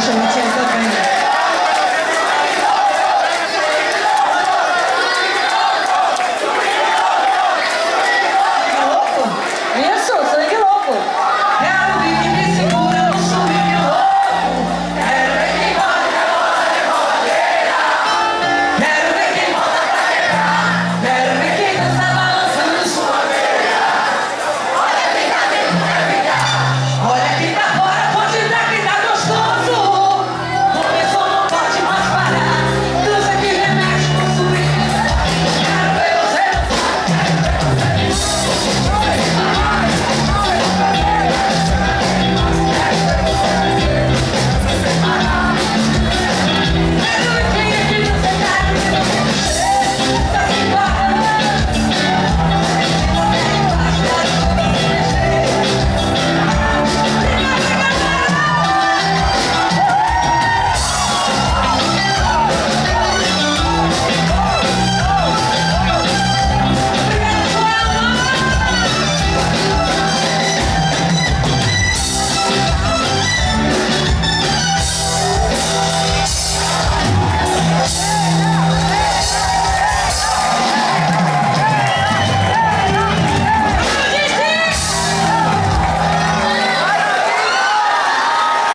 什么钱再给你？